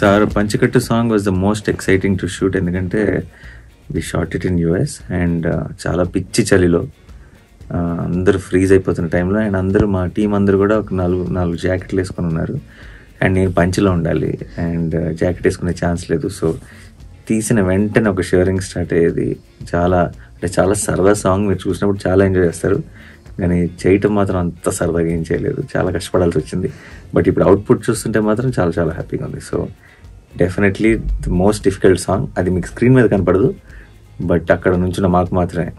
Sir పంచకట్టు song was the most exciting to shoot ఎందుకంటే we shot it in US and చాలా పిచ్చి చలిలో uh, అందరూ ఫ్రీజ్ అయిపోతున్న టైంలో అండ్ అందరూ మా టీం అందరూ కూడా ఒక నాలుగు నాలుగు జాకెట్లు వేసుకొని ఉన్నారు. అండ్ నేను పంచిలో ఉండాలి అండ్ జాకెట్ uh, వేసుకునే ఛాన్స్ లేదు. సో తీసిన వెంటనే ఒక షివరింగ్ స్టార్ట్ అయ్యేది. చాలా అంటే చాలా సరదా సాంగ్ మీరు చూసినప్పుడు చాలా ఎంజాయ్ చేస్తారు. కానీ చేయటం మాత్రం అంత సరదాగా ఏం చేయలేదు. చాలా కష్టపడాల్సి వచ్చింది. బట్ ఇప్పుడు అవుట్పుట్ చూస్తుంటే మాత్రం చాలా చాలా హ్యాపీగా ఉంది. So definitely the most difficult song అది మీకు స్క్రీన్ మీద కనపడదు. బట్ అక్కడ నుంచిన మాకు మాత్రమే.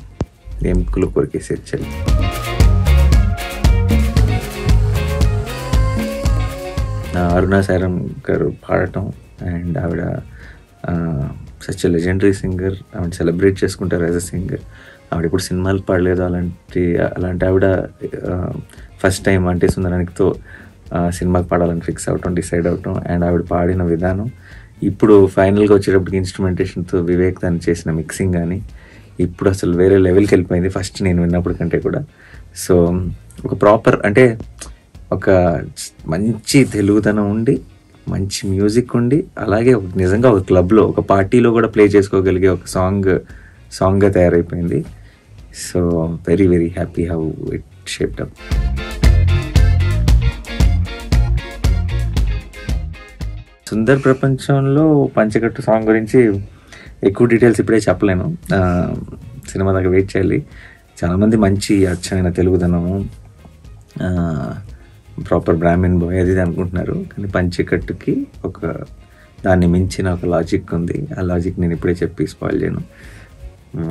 ఎముకలు కొరికేసి చలి అరుణా సారం గారు పాడటం అండ్ ఆవిడ సచ్ లెజెండరీ సింగర్ ఆవిడ సెలబ్రేట్ చేసుకుంటారు యాజ్ అ సింగర్ ఆవిడ ఇప్పుడు సినిమాలు పాడలేదు అలాంటి అలాంటి ఆవిడ ఫస్ట్ టైం అంటే సుందరానికితో సినిమాకి పాడాలని ఫిక్స్ అవటం డిసైడ్ అవటం అండ్ ఆవిడ పాడిన విధానం. ఇప్పుడు ఫైనల్గా వచ్చేటప్పటికి ఇన్స్ట్రుమెంటేషన్తో వివేక్ దాన్ని చేసిన మిక్సింగ్ కానీ ఇప్పుడు అసలు వేరే లెవెల్కి వెళ్ళిపోయింది. ఫస్ట్ నేను విన్నప్పుడు కంటే కూడా. సో ఒక ప్రాపర్ అంటే ఒక మంచి తెలుగుతనం ఉండి మంచి మ్యూజిక్ ఉండి అలాగే ఒక నిజంగా ఒక క్లబ్లో ఒక పార్టీలో కూడా ప్లే చేసుకోగలిగే ఒక సాంగ్ సాంగ్గా తయారైపోయింది. So very very happy how it shaped up Sundar ప్రపంచంలో పంచకట్టు సాంగ్ గురించి ఎక్కువ డీటెయిల్స్ ఇప్పుడే చెప్పలేను. సినిమా దాకా వెయిట్ చేయాలి. చాలామంది మంచి అచ్చమైన తెలుగుదనము ప్రాపర్ బ్రాహ్మిన్ బాయ్ అది అనుకుంటున్నారు. కానీ పంచకట్టుకి ఒక దాన్ని మించిన ఒక లాజిక్ ఉంది. ఆ లాజిక్ నేను ఇప్పుడే చెప్పి స్పాయిల్ చేయను.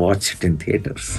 Watch it in theatres